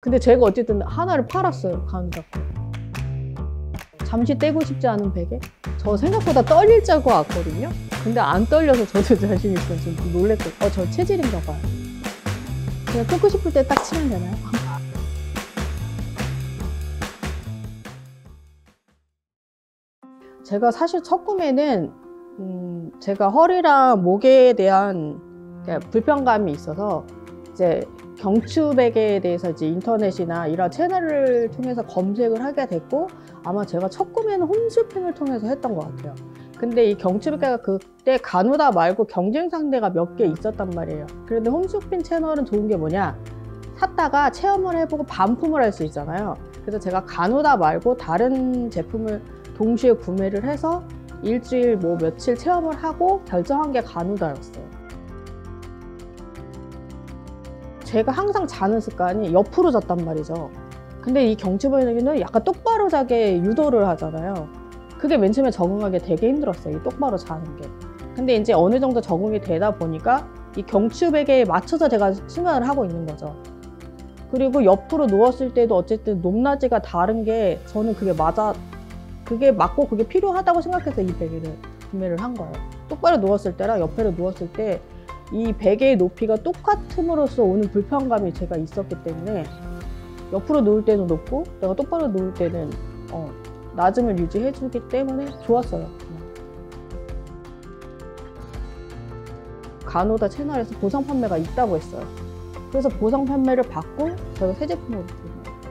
근데 제가 어쨌든 하나를 팔았어요 가누다 잠시 떼고 싶지 않은 베개? 저 생각보다 떨릴 줄 알았거든요? 근데 안 떨려서 저도 자신 있어요 좀 놀랬고 어저 체질인가 봐요. 그냥 끊고 싶을 때 딱 치면 되나요? 제가 사실 첫 꿈에는 음, 제가 허리랑 목에 대한 그러니까 불편감이 있어서 이제 경추백에 대해서 이제 인터넷이나 이런 채널을 통해서 검색을 하게 됐고 아마 제가 첫 꿈에는 홈쇼핑을 통해서 했던 것 같아요. 근데 이 경추백가 그때 간호다 말고 경쟁 상대가 몇 개 있었단 말이에요. 그런데 홈쇼핑 채널은 좋은 게 뭐냐? 샀다가 체험을 해보고 반품을 할 수 있잖아요. 그래서 제가 간호다 말고 다른 제품을 동시에 구매를 해서 일주일 뭐 며칠 체험을 하고 결정한 게 간호다였어요. 제가 항상 자는 습관이 옆으로 잤단 말이죠. 근데 이 경추보이는 약간 똑바로 자게 유도를 하잖아요. 그게 맨 처음에 적응하기 되게 힘들었어요. 이 똑바로 자는 게. 근데 이제 어느 정도 적응이 되다 보니까 이 경추백에 맞춰서 제가 수면을 하고 있는 거죠. 그리고 옆으로 누웠을 때도 어쨌든 높낮이가 다른 게 저는 그게 맞아 그게 맞고 그게 필요하다고 생각해서 이 베개를 구매를 한 거예요. 똑바로 누웠을 때랑 옆에로 누웠을 때 이 베개의 높이가 똑같음으로써 오는 불편감이 제가 있었기 때문에 옆으로 누울 때도 높고 내가 똑바로 누울 때는 어, 낮음을 유지해주기 때문에 좋았어요. 간호다 채널에서 보상 판매가 있다고 했어요. 그래서 보상 판매를 받고 저희가 새 제품으로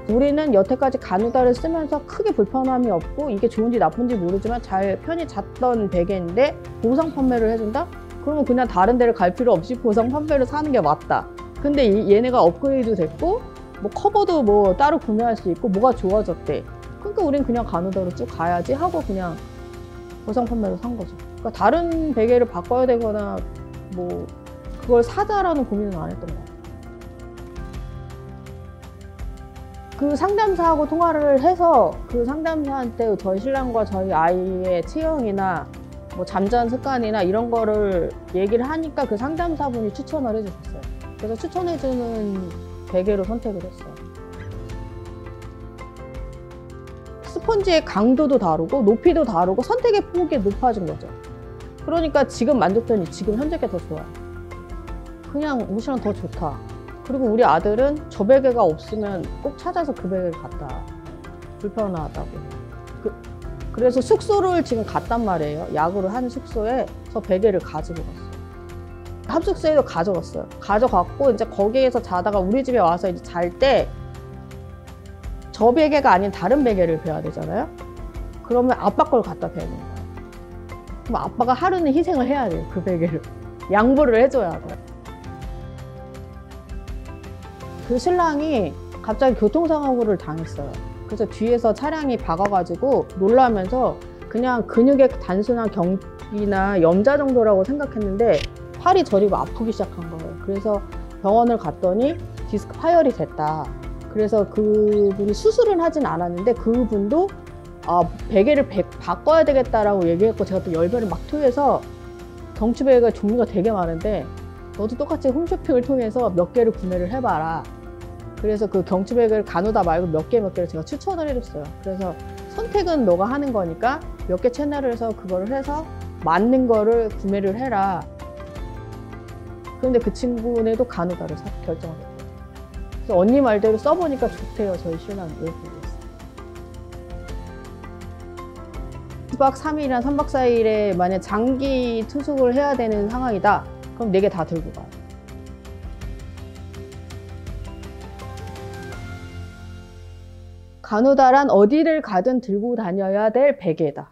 우리는 여태까지 간호다를 쓰면서 크게 불편함이 없고 이게 좋은지 나쁜지 모르지만 잘 편히 잤던 베개인데 보상 판매를 해준다? 그러면 그냥 다른 데를 갈 필요 없이 보상 판매를 사는 게 맞다. 근데 이, 얘네가 업그레이드 됐고 뭐 커버도 뭐 따로 구매할 수 있고 뭐가 좋아졌대. 그러니까 우린 그냥 간호다로 쭉 가야지 하고 그냥 보상 판매로 산 거죠. 그러니까 다른 베개를 바꿔야 되거나 뭐 그걸 사자라는 고민은 안 했던 거예요. 그 상담사하고 통화를 해서 그 상담사한테 저희 신랑과 저희 아이의 체형이나 뭐 잠자는 습관이나 이런 거를 얘기를 하니까 그 상담사분이 추천을 해주셨어요. 그래서 추천해주는 베개로 선택을 했어요. 스펀지의 강도도 다르고 높이도 다르고 선택의 폭이 높아진 거죠. 그러니까 지금 만족도는 지금 현재 게 더 좋아요. 그냥 옷이랑 더 좋다. 그리고 우리 아들은 저 베개가 없으면 꼭 찾아서 그 베개를 갖다 불편하다고. 그, 그래서 숙소를 지금 갔단 말이에요. 야구를 하는 숙소에 저 베개를 가지고 갔어요. 합숙소에도 가져갔어요. 가져갔고 이제 거기에서 자다가 우리 집에 와서 이제 잘 때 저 베개가 아닌 다른 베개를 베야 되잖아요. 그러면 아빠 걸 갖다 베는 거예요. 그럼 아빠가 하루는 희생을 해야 돼요. 그 베개를 양보를 해줘야 돼요. 그 신랑이 갑자기 교통사고를 당했어요. 그래서 뒤에서 차량이 박아가지고 놀라면서 그냥 근육의 단순한 경기나 염자 정도라고 생각했는데 팔이 저리고 아프기 시작한 거예요. 그래서 병원을 갔더니 디스크 파열이 됐다. 그래서 그분이 수술은 하진 않았는데 그분도 아, 베개를 배, 바꿔야 되겠다라고 얘기했고 제가 또 열변을 막 토해서 경추 베개가 종류가 되게 많은데 너도 똑같이 홈쇼핑을 통해서 몇 개를 구매를 해봐라. 그래서 그 경추백을 간호다 말고 몇 개 몇 개를 제가 추천을 해줬어요. 그래서 선택은 너가 하는 거니까 몇 개 채널을 해서 그거를 해서 맞는 거를 구매를 해라. 그런데 그 친구네도 사, 결정을 했어요. 그래서 언니 말대로 써보니까 좋대요. 저희 신랑이. 예, 2박 3일이나 3박 4일에 만약 장기 투숙을 해야 되는 상황이다. 그럼 4개 다 들고 가요. 간호다란 어디를 가든 들고 다녀야 될 베개다.